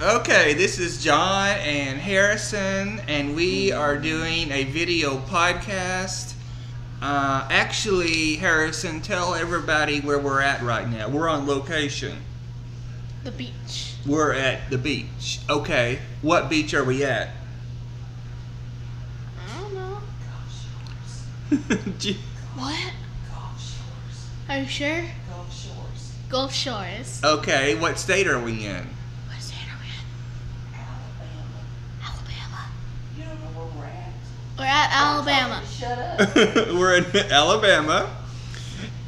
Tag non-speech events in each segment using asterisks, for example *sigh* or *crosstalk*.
Okay, this is John and Harrison, and we are doing a video podcast. Uh, actually, Harrison, tell everybody where we're at right now. We're on location. The beach. We're at the beach. Okay, what beach are we at? I don't know. *laughs* What? Are you sure? Gulf Shores. Gulf Shores. okay, what state are we in? What state are we in? Alabama. You don't know where we're at. We're at Alabama. Shut *laughs* up. we're in Alabama,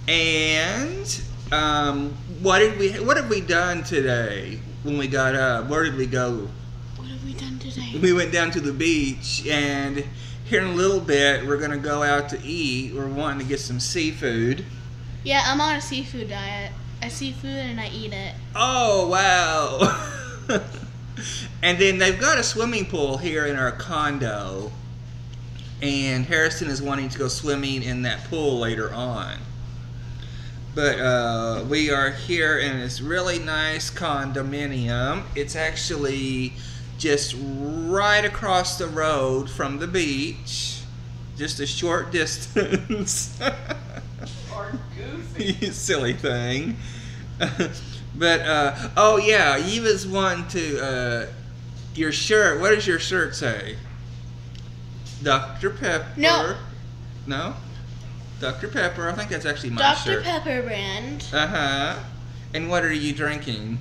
and um, what did we? What have we done today when we got up? Where did we go? What have we done today? We went down to the beach, and here in a little bit we're gonna go out to eat. We're wanting to get some seafood. Yeah, I'm on a seafood diet. I see food and I eat it. Oh wow! *laughs* and then they've got a swimming pool here in our condo, and Harrison is wanting to go swimming in that pool later on. But uh, we are here in this really nice condominium. It's actually just right across the road from the beach, just a short *laughs* distance. You *laughs* silly thing. *laughs* but uh, oh yeah, Eva's one to uh, your shirt. What does your shirt say? Dr. Pepper. No. No. Dr. Pepper. I think that's actually my Dr. shirt. Pepper brand. Uh huh. And what are you drinking?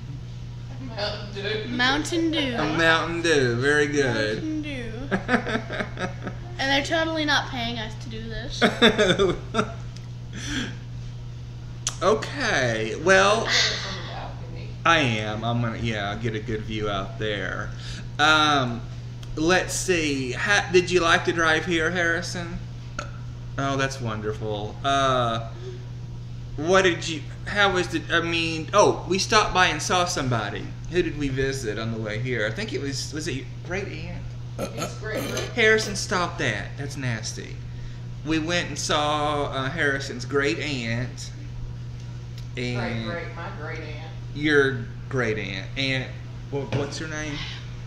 Mountain Dew. Mountain Dew. A Mountain Dew. Very good. Mountain Dew. *laughs* And they're totally not paying us to do this. *laughs* okay. Well. From the balcony. I am. I'm gonna. Yeah, I'll get a good view out there. Um, let's see. Ha, did you like to drive here, Harrison? Oh, that's wonderful. Uh, what did you? How was the? I mean, oh, we stopped by and saw somebody. Who did we visit on the way here? I think it was. Was it your great aunt? It's great. Harrison, stop that. That's nasty. We went and saw uh, Harrison's great aunt. Great, And great. My great aunt, your great aunt, Aunt, what, what's her name?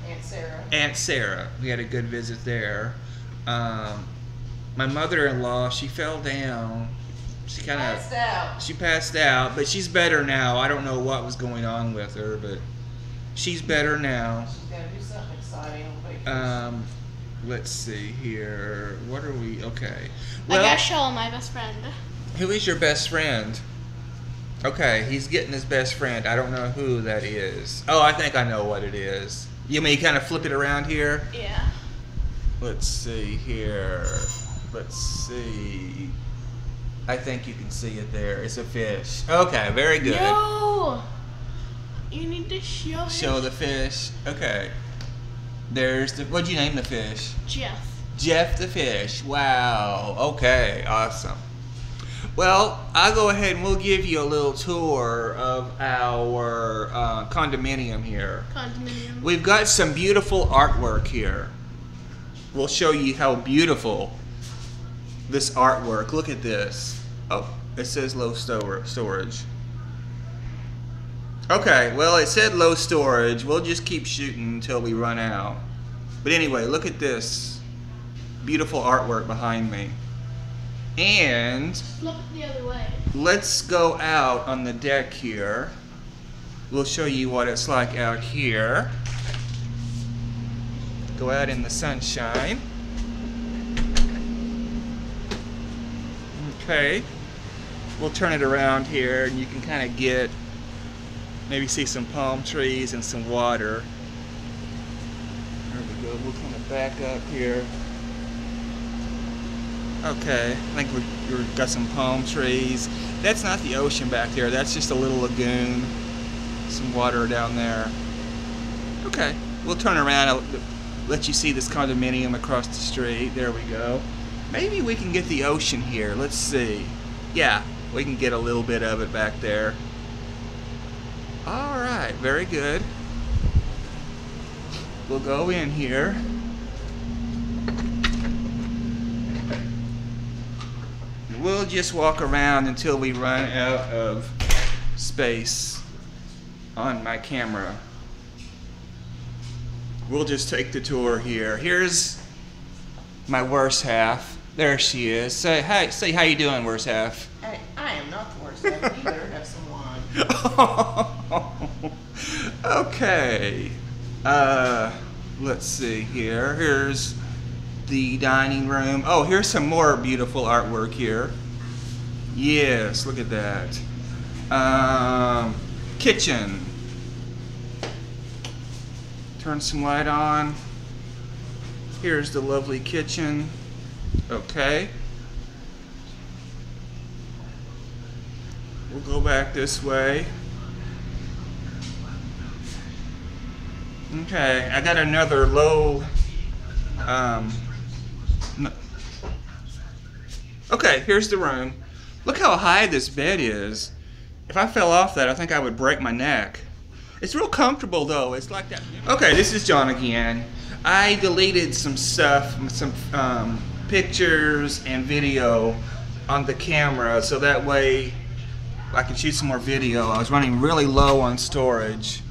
Aunt Sarah. Aunt Sarah. We had a good visit there. Um, my mother-in-law, she fell down. She kind Passed of, out. she passed out, but she's better now. I don't know what was going on with her, but she's better now. She's gotta do something exciting on. Um, let's see here. What are we? Okay. Well, I gotta show my best friend. who is your best friend? Okay, he's getting his best friend. I don't know who that is. Oh, I think I know what it is. You may kind of flip it around here? Yeah. Let's see here. Let's see. I think you can see it there. It's a fish. Okay, very good. No! You need to show Show the fish. Okay. There's the. What'd you name the fish? Jeff. Jeff the fish. Wow. Okay. Awesome. Well, I'll go ahead and we'll give you a little tour of our uh, condominium here. Condominium. We've got some beautiful artwork here. We'll show you how beautiful this artwork. Look at this. Oh, it says low stor- storage. Okay, well, it said low storage. We'll just keep shooting until we run out. But anyway, look at this beautiful artwork behind me. And Look the other way. let's go out on the deck here. We'll show you what it's like out here. Go out in the sunshine. Okay. We'll turn it around here and you can kind of get, maybe see some palm trees and some water. There we go. We'll kind of back up here. Okay, I think we- we've got some palm trees. That's not the ocean back there. That's just a little lagoon. Some water down there. Okay, we'll turn around. I'll let you see this condominium across the street. There we go. Maybe we can get the ocean here. Let's see. Yeah, we can get a little bit of it back there. All right, very good. We'll go in here. We'll just walk around until we run out of space on my camera. we'll just take the tour here. Here's my worst half. There she is. Say hi. Say how you doing, worst half. I, I am not the worst. half. You better have some wine. *laughs* okay. Uh, let's see here. Here's the dining room. Oh, here's some more beautiful artwork here. Yes, look at that. Um, kitchen. Turn some light on. Here's the lovely kitchen. Okay. We'll go back this way. Okay, I got another low. Um, okay, here's the room. Look how high this bed is. If I fell off that, I think I would break my neck. It's real comfortable though. It's like that. Okay, this is John again. I deleted some stuff, some um, pictures and video on the camera, so that way I can shoot some more video. I was running really low on storage.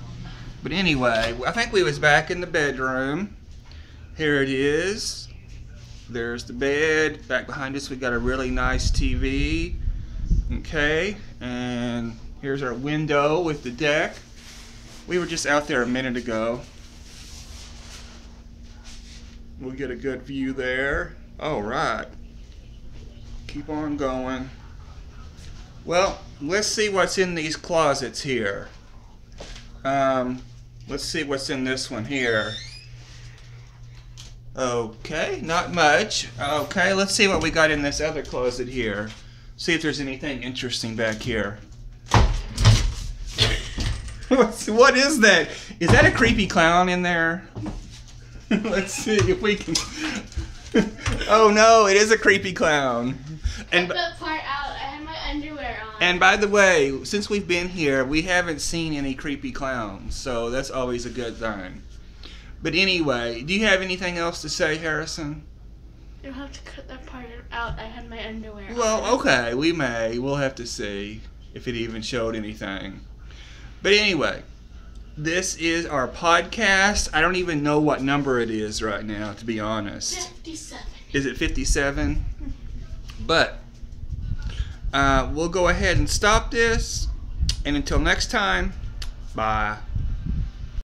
But anyway, I think we was back in the bedroom. Here it is. There's the bed. Back behind us we got a really nice TV. Okay, and here's our window with the deck. We were just out there a minute ago. We'll get a good view there. All right. Keep on going. Well, let's see what's in these closets here. Um, let's see what's in this one here. Okay, not much. Okay, let's see what we got in this other closet here. See if there's anything interesting back here. *laughs* What is that? Is that a creepy clown in there? *laughs* let's see if we can. *laughs* oh no, it is a creepy clown. And that part out. I had my underwear on. and by the way, since we've been here, we haven't seen any creepy clowns, so that's always a good thing. But anyway, do you have anything else to say, Harrison? You have to cut that part out. I had my underwear on. Well, okay, we may. We'll have to see if it even showed anything. But anyway, this is our podcast. I don't even know what number it is right now, to be honest. 57. Is it 57? But uh, we'll go ahead and stop this. And until next time, bye.